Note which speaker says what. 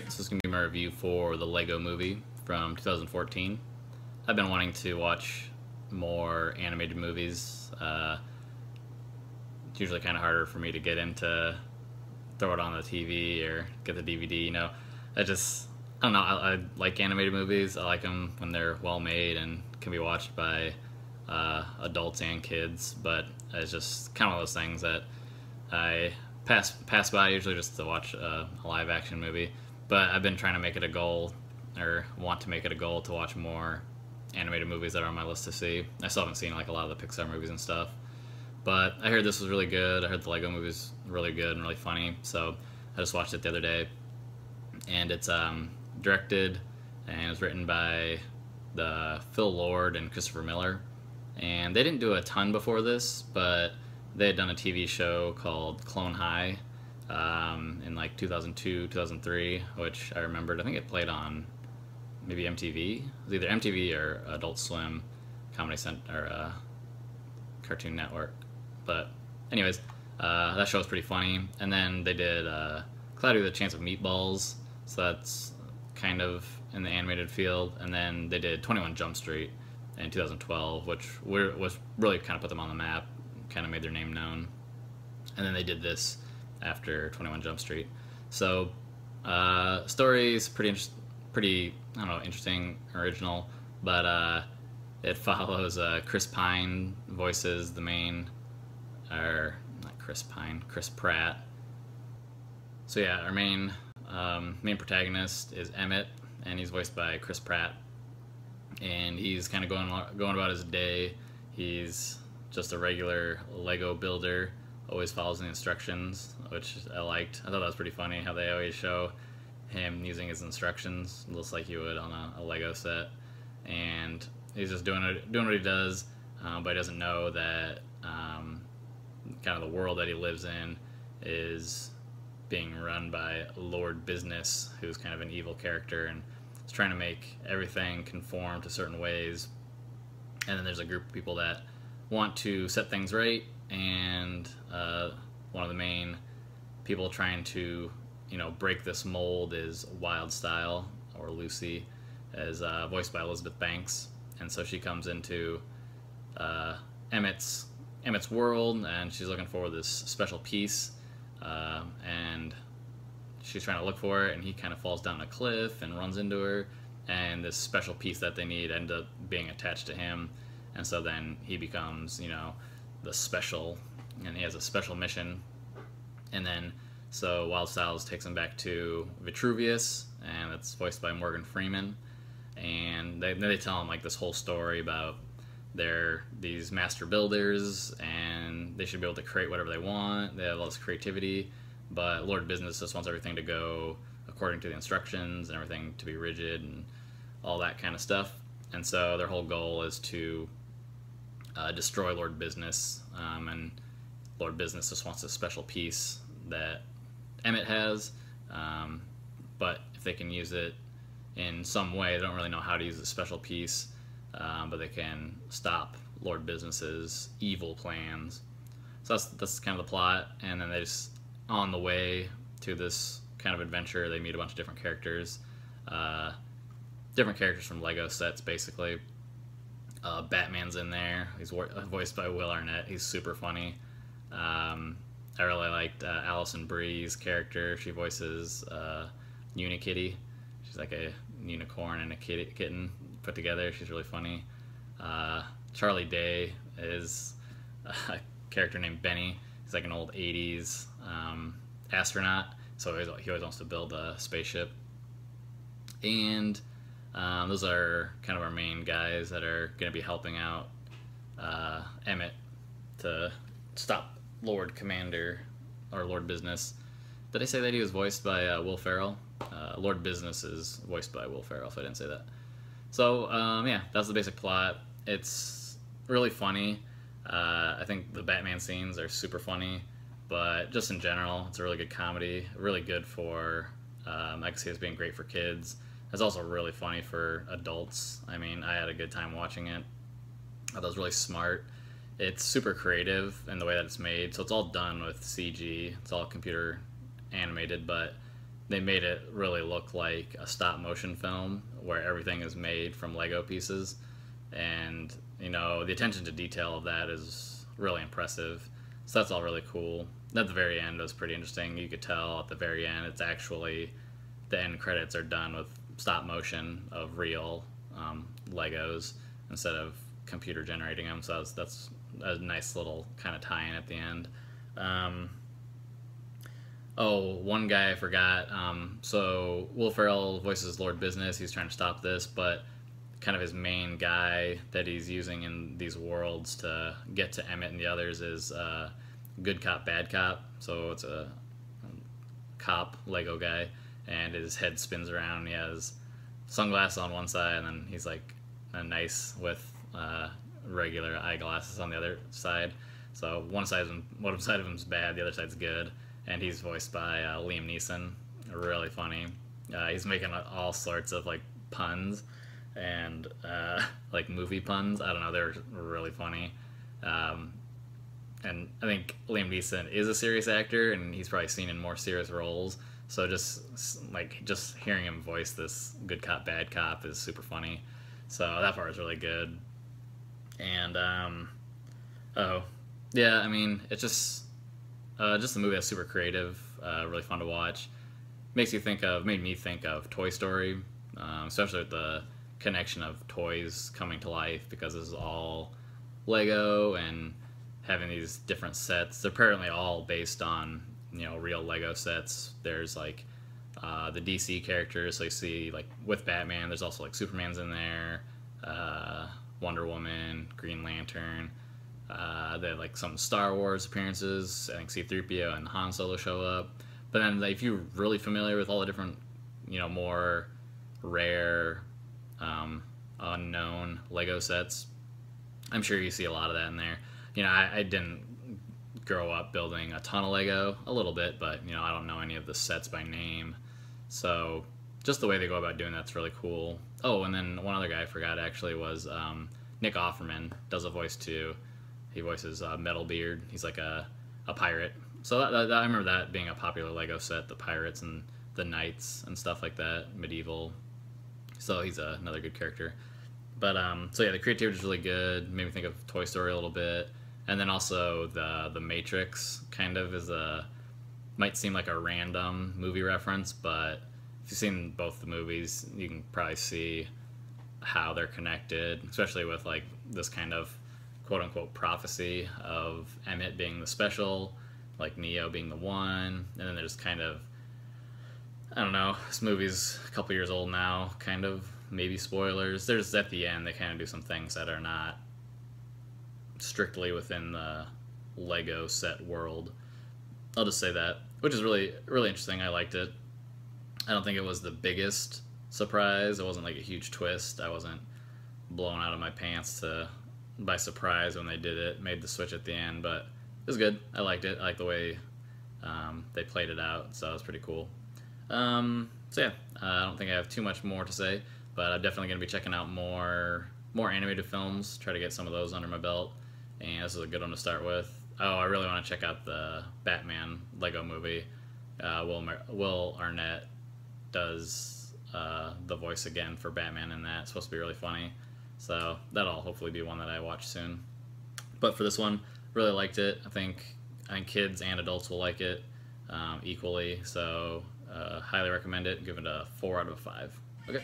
Speaker 1: Alright, so this is going to be my review for the Lego movie from 2014. I've been wanting to watch more animated movies. Uh, it's usually kind of harder for me to get into, throw it on the TV or get the DVD, you know. I just, I don't know, I, I like animated movies. I like them when they're well made and can be watched by uh, adults and kids, but it's just kind of one of those things that I pass pass by usually just to watch a, a live action movie but I've been trying to make it a goal, or want to make it a goal to watch more animated movies that are on my list to see. I still haven't seen like a lot of the Pixar movies and stuff, but I heard this was really good. I heard the Lego movie's really good and really funny, so I just watched it the other day. And it's um, directed and it was written by the Phil Lord and Christopher Miller. And they didn't do a ton before this, but they had done a TV show called Clone High um, in like 2002, 2003, which I remembered. I think it played on maybe MTV. It was either MTV or Adult Swim, Comedy Center, or uh, Cartoon Network. But, anyways, uh, that show was pretty funny. And then they did uh, Cloudy with a Chance of Meatballs, so that's kind of in the animated field. And then they did 21 Jump Street in 2012, which was really kind of put them on the map, kind of made their name known. And then they did this after 21 Jump Street. So, uh, story is pretty, pretty, I don't know, interesting, original, but uh, it follows uh, Chris Pine voices the main, or not Chris Pine, Chris Pratt. So yeah, our main um, main protagonist is Emmett, and he's voiced by Chris Pratt, and he's kind of going going about his day. He's just a regular Lego builder always follows the instructions, which I liked. I thought that was pretty funny how they always show him using his instructions, looks like you would on a, a Lego set, and he's just doing doing what he does, um, but he doesn't know that um, kind of the world that he lives in is being run by Lord Business, who's kind of an evil character and is trying to make everything conform to certain ways. And then there's a group of people that want to set things right and uh, one of the main people trying to you know break this mold is Wyldstyle or Lucy, as uh, voiced by Elizabeth Banks, and so she comes into uh, Emmett's Emmett's world, and she's looking for this special piece, uh, and she's trying to look for it, and he kind of falls down a cliff and runs into her, and this special piece that they need ends up being attached to him, and so then he becomes you know the special, and he has a special mission. And then, so Wild Styles takes him back to Vitruvius, and it's voiced by Morgan Freeman. And they, they tell him like this whole story about they're these master builders, and they should be able to create whatever they want. They have all this creativity, but Lord Business just wants everything to go according to the instructions and everything to be rigid and all that kind of stuff. And so their whole goal is to uh, destroy Lord Business, um, and Lord Business just wants a special piece that Emmett has, um, but if they can use it in some way, they don't really know how to use the special piece, um, but they can stop Lord Business's evil plans. So that's that's kind of the plot, and then they just on the way to this kind of adventure, they meet a bunch of different characters, uh, different characters from Lego sets, basically. Uh, Batman's in there. He's voiced by Will Arnett. He's super funny. Um, I really liked uh, Alison Brie's character. She voices uh, Unikitty. She's like a unicorn and a kitten put together. She's really funny. Uh, Charlie Day is a character named Benny. He's like an old 80s um, astronaut, so he always, he always wants to build a spaceship. And um, those are kind of our main guys that are going to be helping out uh, Emmett to stop Lord Commander or Lord Business. Did I say that he was voiced by uh, Will Ferrell? Uh, Lord Business is voiced by Will Ferrell, if I didn't say that. So, um, yeah, that's the basic plot. It's really funny. Uh, I think the Batman scenes are super funny, but just in general, it's a really good comedy. Really good for, um, I can see it's being great for kids. It's also really funny for adults. I mean, I had a good time watching it. I thought it was really smart. It's super creative in the way that it's made. So it's all done with CG. It's all computer animated, but they made it really look like a stop motion film where everything is made from Lego pieces, and you know the attention to detail of that is really impressive. So that's all really cool. At the very end it was pretty interesting. You could tell at the very end it's actually the end credits are done with stop motion of real um, Legos instead of computer generating them. So that's, that's a nice little kind of tie-in at the end. Um, oh, one guy I forgot. Um, so Will Ferrell voices Lord Business. He's trying to stop this, but kind of his main guy that he's using in these worlds to get to Emmett and the others is uh, good cop, bad cop. So it's a cop Lego guy, and his head spins around. He has sunglasses on one side, and then he's like a nice with uh, regular eyeglasses on the other side. So one side of him, one side of him's bad, the other side's good, and he's voiced by uh, Liam Neeson. Really funny. Uh, he's making all sorts of like puns and uh, like movie puns. I don't know, they're really funny. Um, and I think Liam Neeson is a serious actor, and he's probably seen in more serious roles. So just like just hearing him voice this good cop bad cop is super funny. So that part is really good. And um, oh yeah, I mean it's just uh, just a movie that's super creative, uh, really fun to watch. Makes you think of made me think of Toy Story, um, especially with the connection of toys coming to life because this is all Lego and having these different sets. They're apparently all based on you know real Lego sets. There's like uh, the DC characters, so you see like with Batman. There's also like Superman's in there, uh, Wonder Woman, Green Lantern. Uh, they have like some Star Wars appearances. I think C-3PO and Han Solo show up. But then like, if you're really familiar with all the different, you know, more rare, um, unknown Lego sets, I'm sure you see a lot of that in there. You know, I, I didn't grow up building a ton of Lego, a little bit, but you know, I don't know any of the sets by name. So just the way they go about doing that's really cool. Oh, and then one other guy I forgot actually was um, Nick Offerman does a voice too. He voices uh, Metalbeard. He's like a, a pirate. So that, that, I remember that being a popular Lego set, the pirates and the knights and stuff like that, medieval. So he's uh, another good character. But um, so yeah, the creativity is really good. Made me think of Toy Story a little bit and then also the the Matrix kind of is a might seem like a random movie reference, but if you've seen both the movies, you can probably see how they're connected, especially with like this kind of quote unquote prophecy of Emmett being the special, like Neo being the one, and then there's kind of I don't know, this movie's a couple years old now, kind of maybe spoilers. There's at the end they kind of do some things that are not strictly within the Lego set world. I'll just say that, which is really really interesting. I liked it. I don't think it was the biggest surprise. It wasn't like a huge twist. I wasn't blown out of my pants to by surprise when they did it. Made the switch at the end, but it was good. I liked it. I liked the way um, they played it out, so it was pretty cool. Um, so yeah, uh, I don't think I have too much more to say, but I'm definitely going to be checking out more more animated films. Try to get some of those under my belt and this is a good one to start with. Oh, I really want to check out the Batman Lego movie. Uh, Will Mar- Will Arnett does uh, the voice again for Batman in that. It's supposed to be really funny. So that'll hopefully be one that I watch soon. But for this one, really liked it. I think I think kids and adults will like it um, equally. So uh, highly recommend it. Give it a four out of five. Okay.